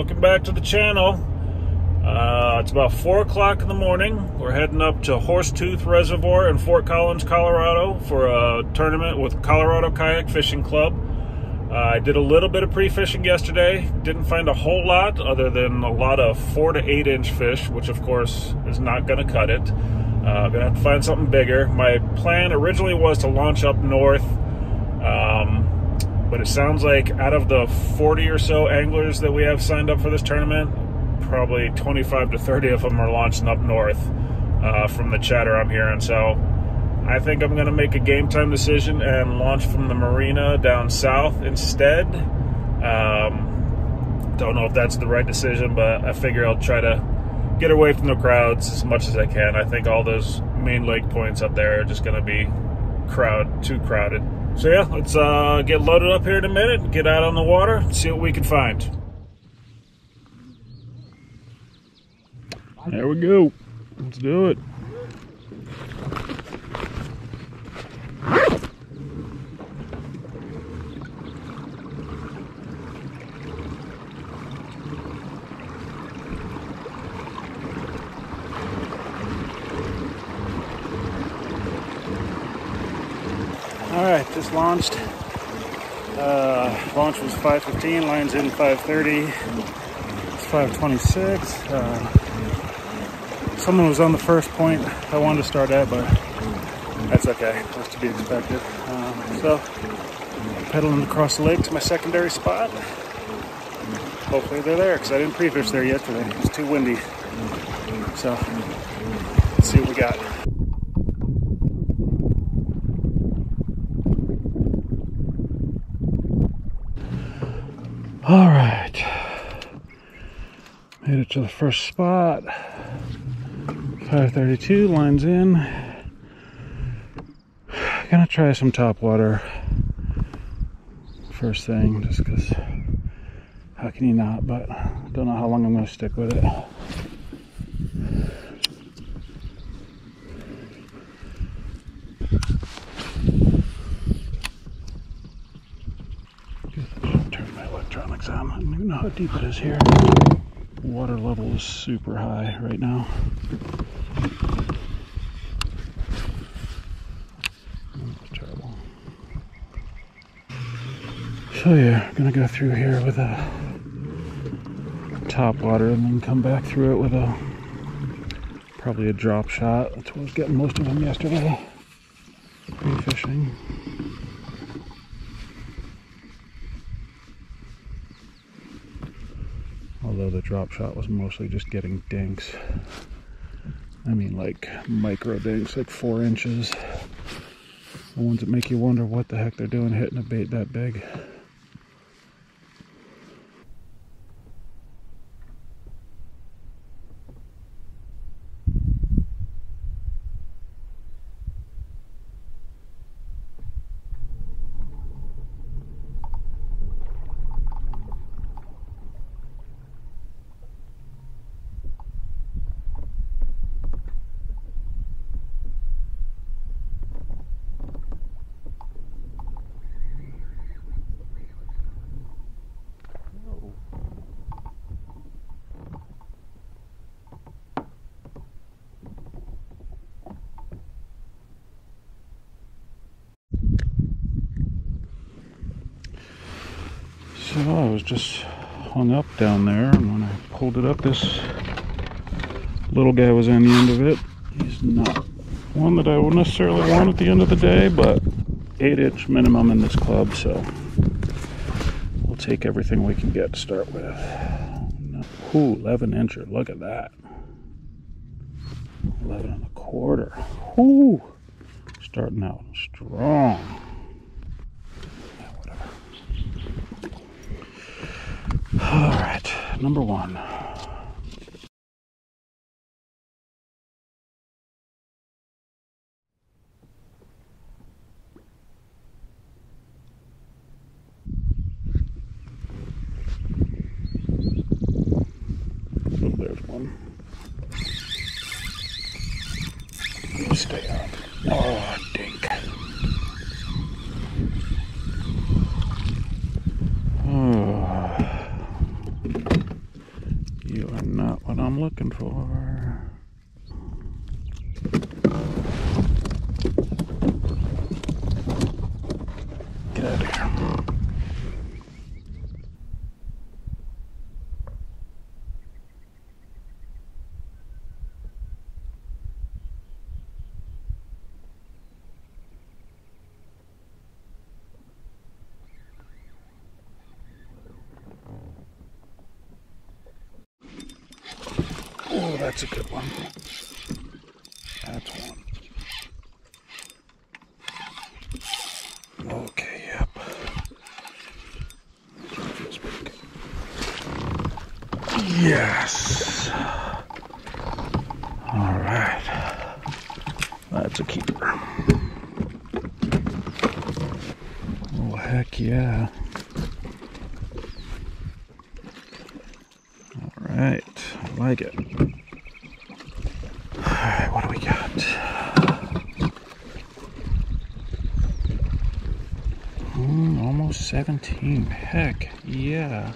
welcome back to the channel. Uh, it's about 4 o'clock in the morning. We're heading up to Horsetooth Reservoir in Fort Collins, Colorado for a tournament with Colorado Kayak Fishing Club. Uh, I did a little bit of pre-fishing yesterday. Didn't find a whole lot other than a lot of 4 to 8 inch fish, which of course is not going to cut it. Uh, gonna have to find something bigger. My plan originally was to launch up north. Um, but it sounds like out of the 40 or so anglers that we have signed up for this tournament, probably 25 to 30 of them are launching up north uh, from the chatter I'm hearing. So I think I'm going to make a game time decision and launch from the marina down south instead. Um, don't know if that's the right decision, but I figure I'll try to get away from the crowds as much as I can. I think all those main lake points up there are just going to be crowd too crowded. So yeah, let's uh, get loaded up here in a minute, get out on the water, and see what we can find. There we go. Let's do it. All right, just launched. Uh, launch was 5:15. Lines in 5:30. It's 5:26. Uh, someone was on the first point I wanted to start at, but that's okay. That's to be expected. Um, so, pedaling across the lake to my secondary spot. Hopefully they're there because I didn't pre-fish there yesterday. It's too windy. So, let's see what we got. All right. Made it to the first spot. 532 lines in. Gonna try some top water first thing, just because how can you not? But don't know how long I'm gonna stick with it. Turn my electronics on. I don't even know how deep it is here. Water level is super high right now. Terrible. So yeah, gonna go through here with a top water and then come back through it with a probably a drop shot. That's what I was getting most of them yesterday. Pre-fishing. Although the drop shot was mostly just getting dinks. I mean, like micro dinks, like four inches. The ones that make you wonder what the heck they're doing hitting a bait that big. So I was just hung up down there, and when I pulled it up, this little guy was on the end of it. He's not one that I would necessarily want at the end of the day, but 8 inch minimum in this club, so we'll take everything we can get to start with. Ooh, 11 incher, look at that. 11 and a quarter. Ooh, starting out strong. All right, number one. Oh, there's one. Stay up. Oh, dink. Oh. I'm looking for. Get out of here. Oh, that's a good one. That's one. Okay, yep. Yes. All right. That's a keeper. Oh, heck yeah. All right. I like it. All right, what do we got? Hmm, almost 17. Heck, yeah.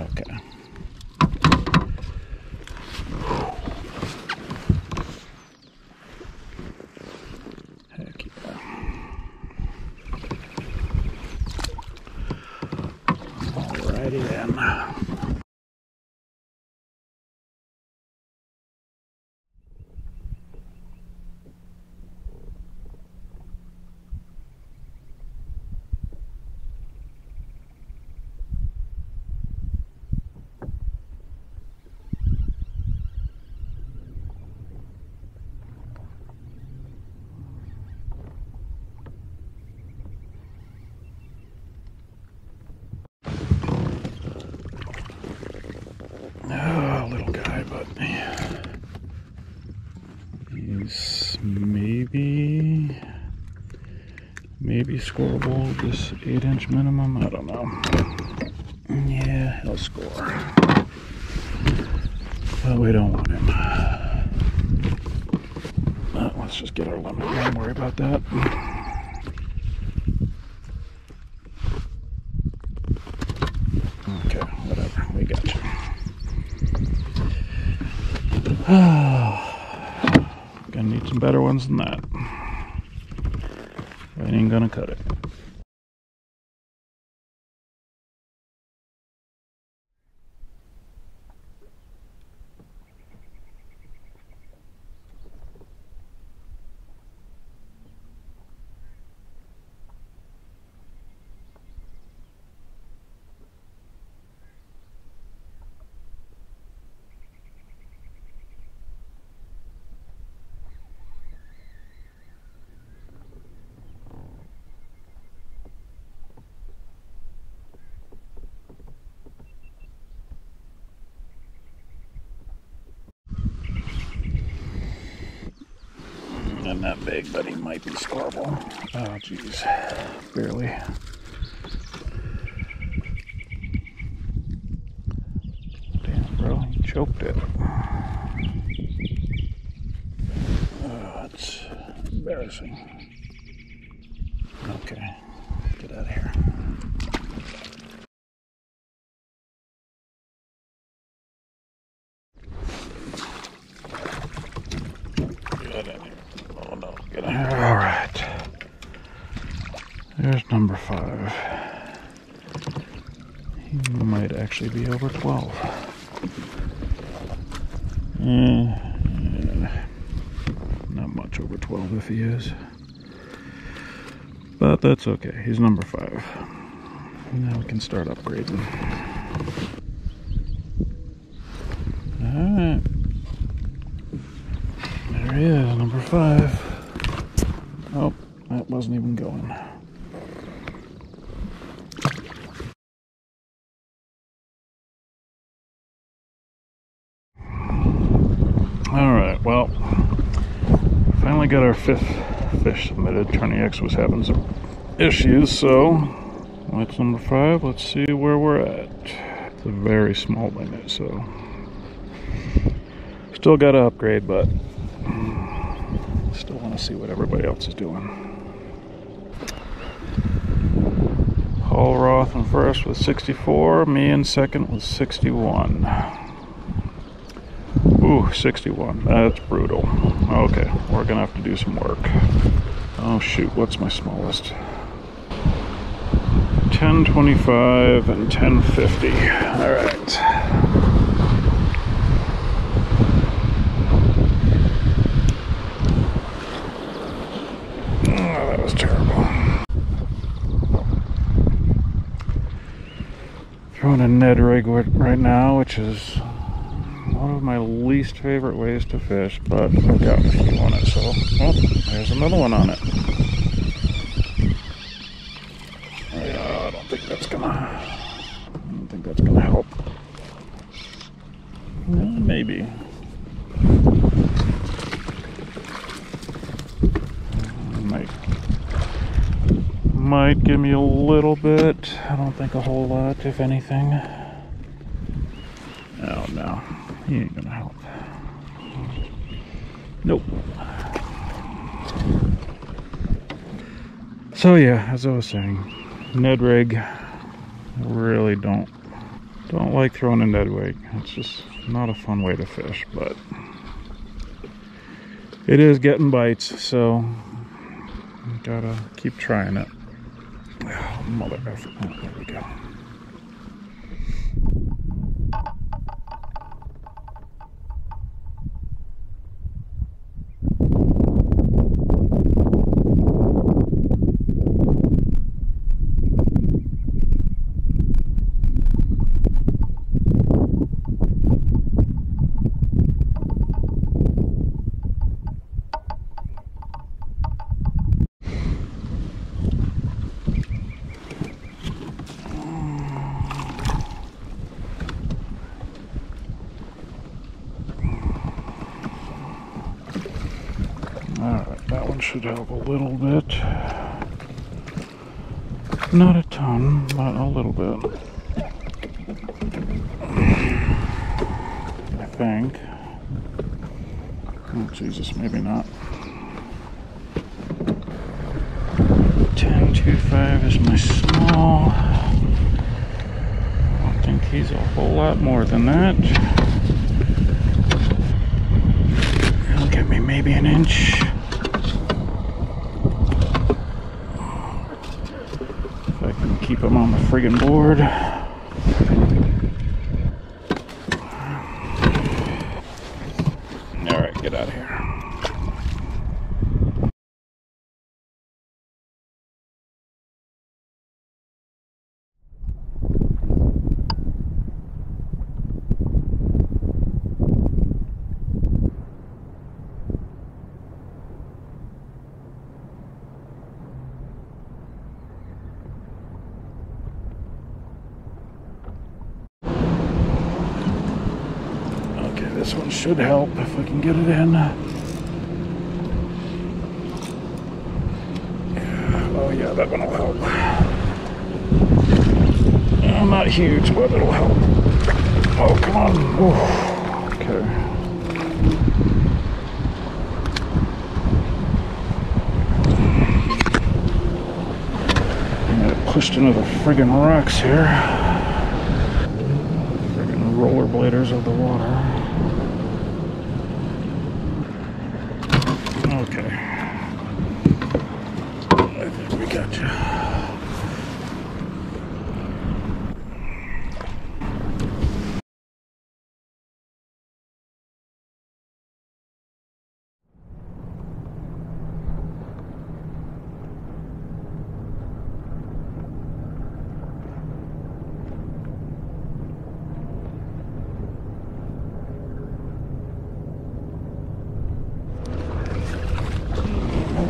Okay. Heck yeah. Alrighty then. Oh, little guy, but he's maybe maybe scoreable. This eight inch minimum. I don't know. Yeah, he'll score, but we don't want him. Uh, let's just get our limit. Don't worry about that. Okay, whatever. We got you. Gonna need some better ones than that. Ain't gonna cut it. And that big, but he might be scoreable. Oh, jeez. Barely. Damn, bro. He choked it. Oh, it's embarrassing. Okay. Get out of here. Get in here. Oh no, get in here. All right. There's number five. He might actually be over 12. Eh, yeah. Not much over 12 if he is. But that's okay. He's number five. Now we can start upgrading. Alright. There he is, number five. Wasn't even going. Alright, well, finally got our fifth fish submitted. TourneyX was having some issues, so that's number five. Let's see where we're at. It's a very small limit, so still got to upgrade, but still want to see what everybody else is doing. Paul Roth in first with 64, me in second with 61. Ooh, 61. That's brutal. Okay, we're gonna have to do some work. Oh shoot, what's my smallest? 1025 and 1050. All right. Oh, that was terrible. Throwing a Ned rig right now, which is one of my least favorite ways to fish, but I've got a few on it, so oh, there's another one on it. Yeah, I don't think that's gonna. I don't think that's gonna help. maybe. Might might give me a little I don't think a whole lot, if anything. Oh no. He ain't gonna help. Nope. So yeah, as I was saying, Ned rig. Really don't don't like throwing a Ned rig. It's just not a fun way to fish, but it is getting bites, so gotta keep trying it. Mother effort. Oh, there we go. Should help a little bit. Not a ton, but a little bit. I think. Oh, Jesus, maybe not. 1025 is my small. I think he's a whole lot more than that. He'll get me maybe an inch. Keep them on the friggin' board. All right, get out of here. This one should help if I can get it in. Oh yeah, that one will help. Uh, not huge, but it'll help. Oh, come on. Okay. pushed into the friggin' rocks here. Friggin' rollerbladers of the water. Okay. I think we got you.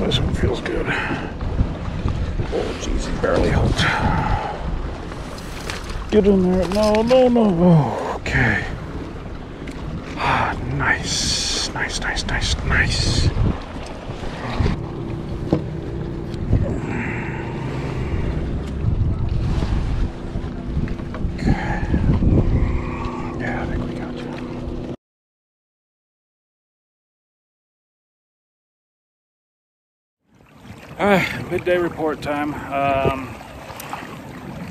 This one feels good. Oh, jeez, he barely hooked. Get in there. No, no, no. Okay. Ah, nice. Nice, nice, nice, nice. Uh, midday report time. Um,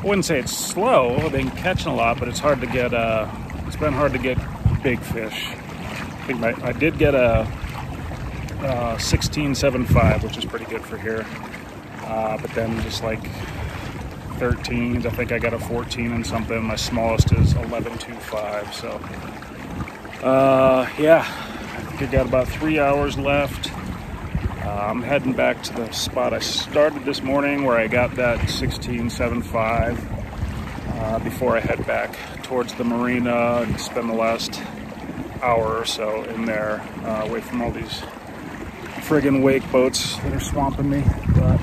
I wouldn't say it's slow. I've been catching a lot, but it's hard to get. Uh, it's been hard to get big fish. I think my, I did get a, a 16.75, which is pretty good for here. Uh, but then just like 13s, I think I got a 14 and something. My smallest is 11.25. So uh, yeah, I think I got about three hours left. Uh, I'm heading back to the spot I started this morning where I got that 1675 uh, before I head back towards the marina and spend the last hour or so in there uh, away from all these friggin' wake boats that are swamping me. But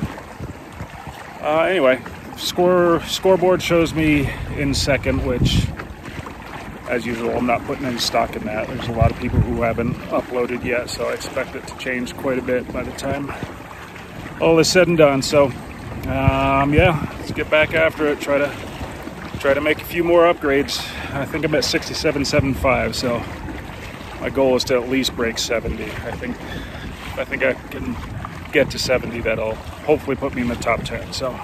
uh, anyway, score scoreboard shows me in second, which as usual, I'm not putting any stock in that. There's a lot of people who haven't uploaded yet, so I expect it to change quite a bit by the time all is said and done. So, um, yeah, let's get back after it. Try to try to make a few more upgrades. I think I'm at 67.75, so my goal is to at least break 70. I think I think I can get to 70. That'll hopefully put me in the top 10. So,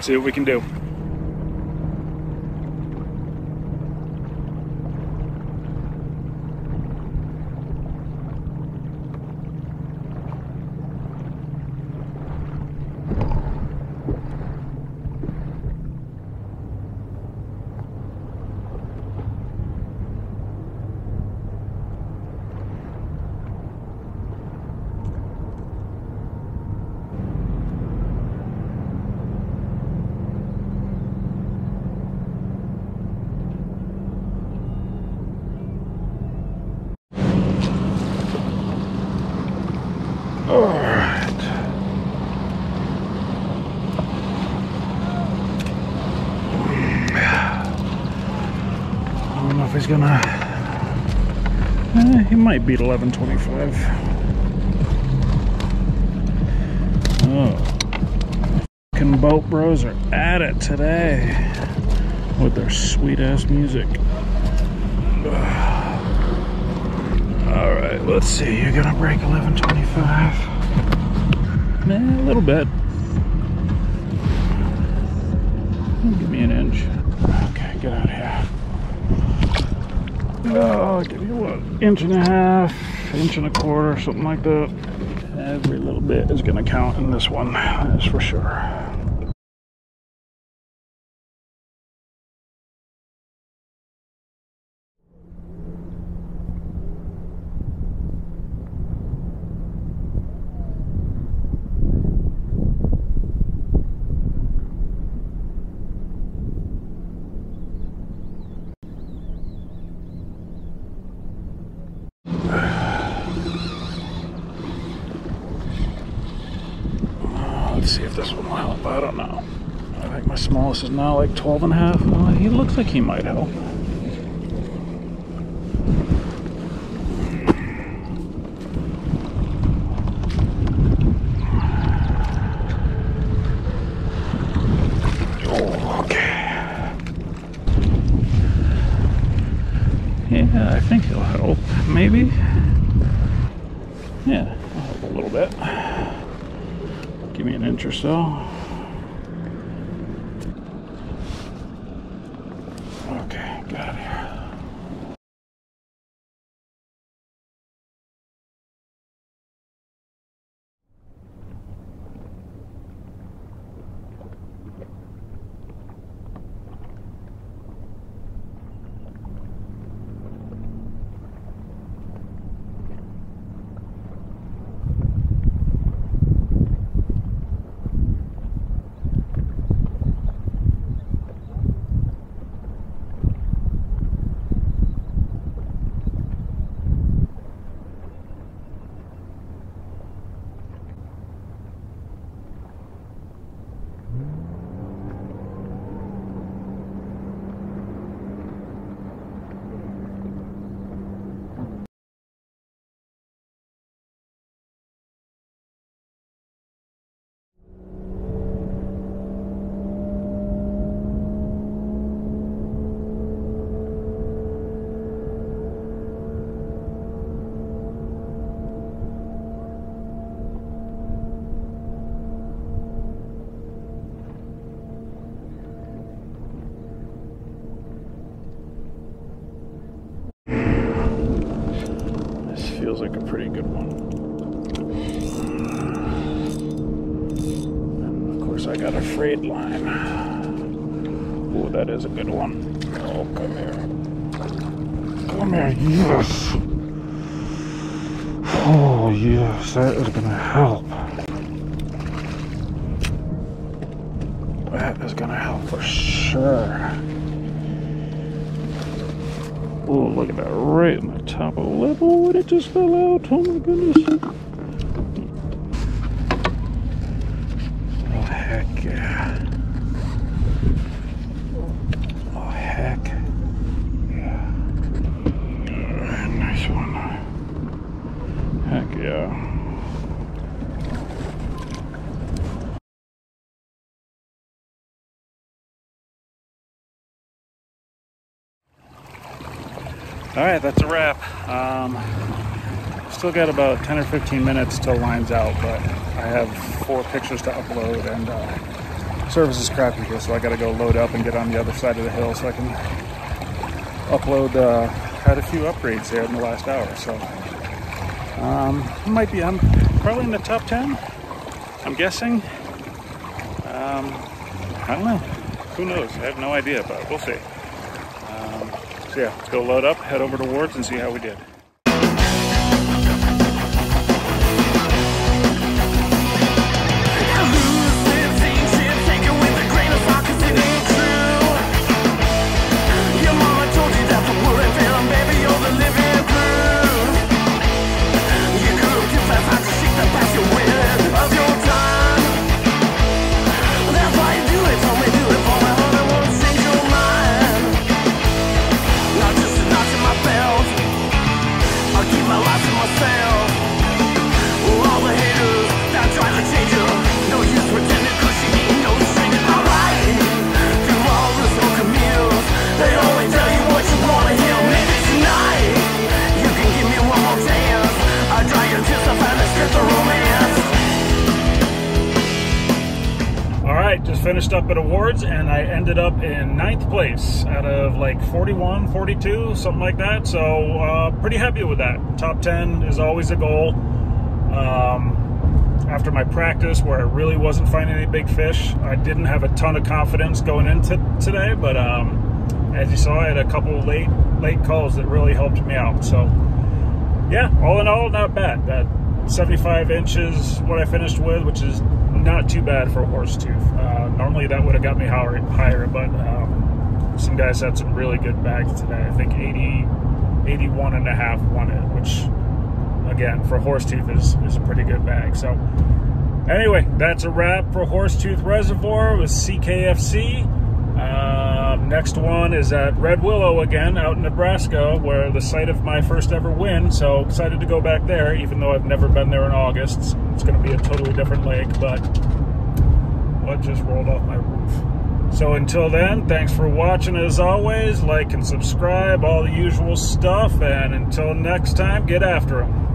see what we can do. Gonna. Eh, he might beat 1125. Oh. Fucking boat bros are at it today with their sweet ass music. Alright, let's see. You're gonna break 1125. Eh, a little bit. Give me an inch. Okay, get out of here. Oh, give you what, inch and a half, inch and a quarter, something like that. Every little bit is gonna count in this one, that's for sure. Let's see if this one will help. I don't know. I think my smallest is now like 12 and a half. Well, he looks like he might help. Oh, okay. Yeah, I think he'll help. Maybe. Yeah, a little bit give me an inch or so. Got it here. Pretty good one. And of course, I got a frayed line. Oh, that is a good one. Oh, come here. Come here, yes. Oh, yes, that is to help. That is to help for sure. Oh, look at that, right in the top. Oh, and it just fell out. Oh my goodness. Oh, heck yeah. Oh, heck yeah. Nice one. Heck yeah. All right, that's a wrap. Um, still got about 10 or 15 minutes till lines out, but I have four pictures to upload and uh, service is crappy here, so I got to go load up and get on the other side of the hill so I can upload. Uh, had a few upgrades there in the last hour, so um, might be. I'm probably in the top 10. I'm guessing. Um, I don't know. Who knows? I have no idea, but we'll see. So yeah, let's go load up, head over to Wards and see how we did. 42, something like that. So uh, pretty happy with that. Top 10 is always a goal. Um, after my practice where I really wasn't finding any big fish, I didn't have a ton of confidence going into today, but um, as you saw, I had a couple late late calls that really helped me out. So yeah, all in all, not bad. That 75 inches, what I finished with, which is not too bad for a Horsetooth. Uh, normally that would have got me higher, higher but um, some guys had some really good bags today. I think 80, 81 and a half won it, which again, for Horsetooth is, is a pretty good bag. So anyway, that's a wrap for Horsetooth Reservoir with CKFC. Um, next one is at Red Willow again, out in Nebraska, where the site of my first ever win. So excited to go back there, even though I've never been there in August. It's going to be a totally different lake, but what just rolled off my? So until then, thanks for watching as always. Like and subscribe, all the usual stuff. And until next time, get after them.